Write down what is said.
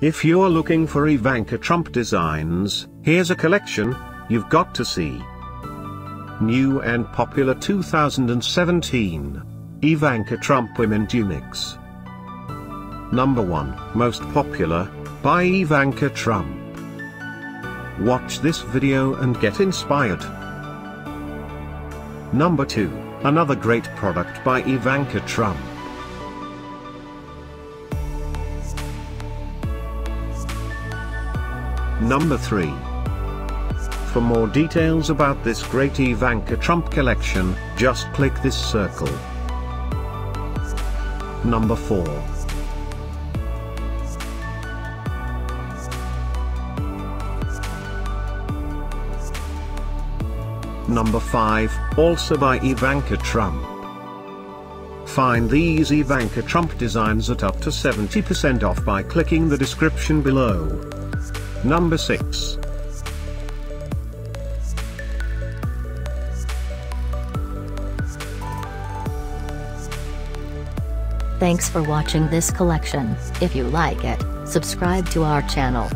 If you're looking for Ivanka Trump designs, here's a collection you've got to see. New and popular 2017 Ivanka Trump Women Tunics. Number 1 Most popular by Ivanka Trump. Watch this video and get inspired. Number 2 Another great product by Ivanka Trump. Number 3. For more details about this great Ivanka Trump collection, just click this circle. Number 4. Number 5, also by Ivanka Trump. Find these Ivanka Trump designs at up to 70% off by clicking the description below. Number 6. Thanks for watching this collection. If you like it, subscribe to our channel.